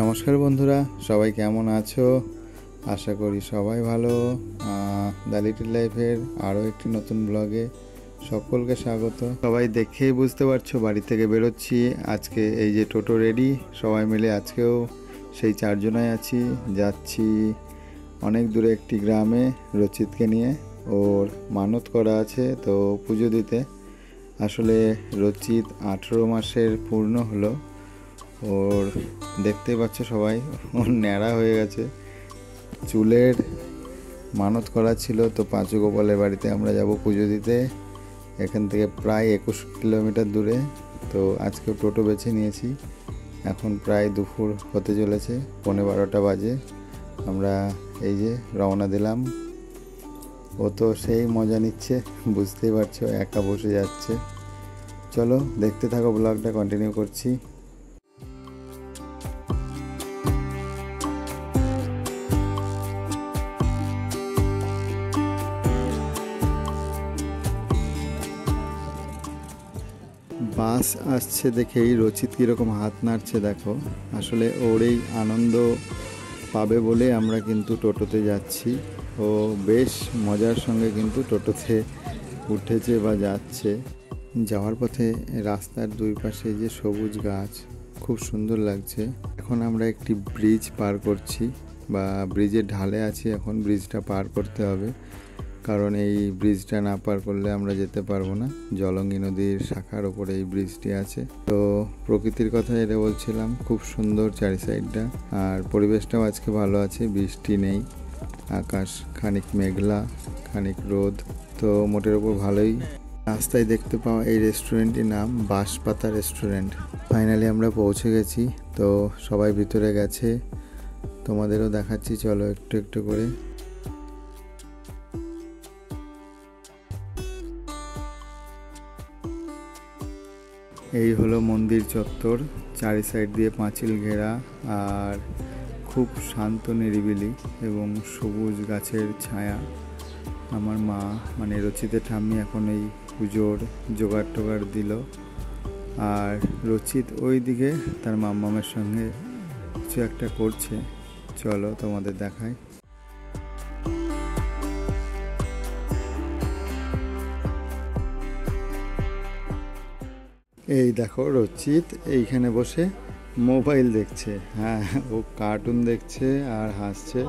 নমস্কার বন্ধুরা, সবাই কেমন আছো? আশা করি সবাই ভালো। দ্য লিটিল লাইফের আরও একটি নতুন ব্লগে সকলকে স্বাগত। সবাই দেখেই বুঝতে পারছ বাড়ি থেকে বেরোচ্ছি। আজকে এই যে টোটো রেডি, সবাই মিলে আজকেও সেই চারজনাই আছি। যাচ্ছি অনেক দূরে একটি গ্রামে রচিতকে নিয়ে। ওর মানত করা আছে, তো পুজো দিতে। আসলে রচিত আঠেরো মাসের পূর্ণ হলো। ওর দেখতেই পাচ্ছ সবাই, ওর ন্যাড়া হয়ে গেছে। চুলের মানত করা ছিল তো পাঁচু গোপালের বাড়িতে আমরা যাব পুজো দিতে। এখান থেকে প্রায় একুশ কিলোমিটার দূরে। তো আজকে টোটো বেছে নিয়েছি। এখন প্রায় দুপুর হতে চলেছে পনেরো বারোটা বাজে। আমরা এই যে রওনা দিলাম। ও তো সেই মজা নিচ্ছে, বুঝতেই পারছ, একা বসে যাচ্ছে। চলো, দেখতে থাকো ব্লগটা কন্টিনিউ করছি। বাস আসছে দেখেই রচিত কীরকম হাত নাড়ছে, দেখো। আসলে ওর এই আনন্দ পাবে বলে আমরা কিন্তু টোটোতে যাচ্ছি। ও বেশ মজার সঙ্গে কিন্তু টোটোতে উঠেছে বা যাচ্ছে। যাওয়ার পথে রাস্তার দুই পাশে যে সবুজ গাছ, খুব সুন্দর লাগছে। এখন আমরা একটি ব্রিজ পার করছি বা ব্রিজের ঢালে আছি, এখন ব্রিজটা পার করতে হবে। কারণ এই ব্রিজটা না পার করলে আমরা যেতে পারব না। জলঙ্গি নদীর শাখার ওপরে এই ব্রিজটি আছে। তো প্রকৃতির কথা এটা বলছিলাম, খুব সুন্দর চারি সাইডটা আর পরিবেশটাও আজকে ভালো আছে, বৃষ্টি নেই, আকাশ খানিক মেঘলা, খানিক রোদ। তো মোটের ওপর ভালোই। রাস্তায় দেখতে পাওয়া এই রেস্টুরেন্টটির নাম বাঁশপাতা রেস্টুরেন্ট ফাইনালি আমরা পৌঁছে গেছি, তো সবাই ভিতরে গেছে। তোমাদেরও দেখাচ্ছি, চলো একটু একটু করে। এই হলো মন্দির চত্বর, চারি সাইড দিয়ে পাঁচিল ঘেরা আর খুব শান্ত নিরিবিলি এবং সবুজ গাছের ছায়া। আমার মা মানে রচিতে ঠাম্মি এখন এই পুজোর জোগাড় টোগাড় দিল। আর রচিত ওই দিকে তার মাম্মামের সঙ্গে কিছু একটা করছে। চলো তোমাদের দেখায় এই দেখো রচিত, এইখানে বসে মোবাইল দেখছে। হ্যাঁ ও কার্টুন দেখছে আর হাসছে।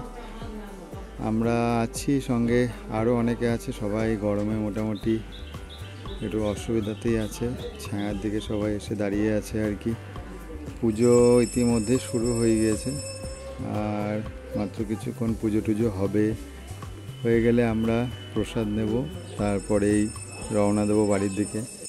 আমরা আছি সঙ্গে আরও অনেকে আছে, সবাই গরমে মোটামুটি একটু অসুবিধাতেই আছে। ছায়ার দিকে সবাই এসে দাঁড়িয়ে আছে আর কি। পুজো ইতিমধ্যে শুরু হয়ে গিয়েছে। আর মাত্র কিছুক্ষণ পুজো টুজো হবে। হয়ে গেলে আমরা প্রসাদ নেব, তারপরেই রওনা দেবো বাড়ির দিকে।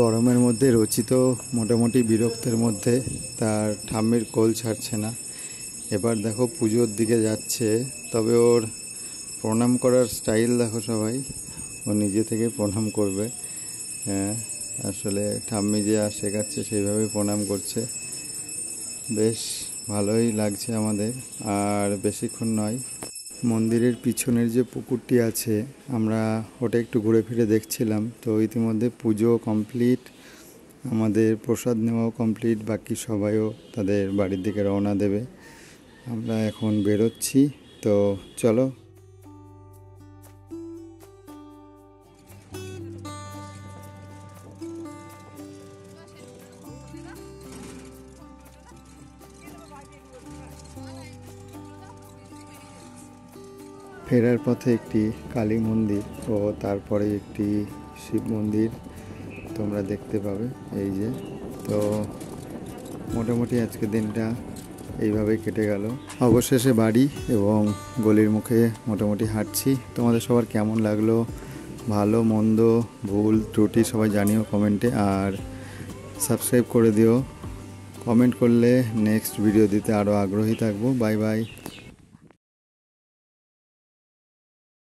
গরমের মধ্যে রচিত মোটামুটি বিরক্তের মধ্যে তার ঠাম্মির কোল ছাড়ছে না। এবার দেখো পুজোর দিকে যাচ্ছে, তবে ওর প্রণাম করার স্টাইল দেখো সবাই, ও নিজে থেকে প্রণাম করবে। হ্যাঁ আসলে ঠাম্মি যে আর শেখাচ্ছে সেইভাবেই প্রণাম করছে। বেশ ভালোই লাগছে আমাদের, আর বেশিক্ষণ নয় মন্দিরের পিছনের যে পুকুরটি আছে, আমরা ওটা একটু ঘুরে ফিরে দেখছিলাম। তো ইতিমধ্যে পুজো কমপ্লিট, আমাদের প্রসাদ নেওয়াও কমপ্লিট, বাকি সবাইও তাদের বাড়ির দিকে রওনা দেবে। আমরা এখন বেরোচ্ছি। তো চলো ফেরার পথে একটি কালী মন্দির ও তারপরে একটি শিব মন্দির তোমরা দেখতে পাবে, এই যে। তো মোটামুটি আজকে দিনটা এইভাবেই কেটে গেল। অবশেষে বাড়ি এবং গলির মুখে মোটামুটি হাঁটছি। তোমাদের সবার কেমন লাগল? ভালো, মন্দ, ভুল, ত্রুটি সবাই জানিও কমেন্টে। আর সাবস্ক্রাইব করে দিও। কমেন্ট করলে নেক্সট ভিডিও দিতে আরও আগ্রহী থাকব। Bye bye.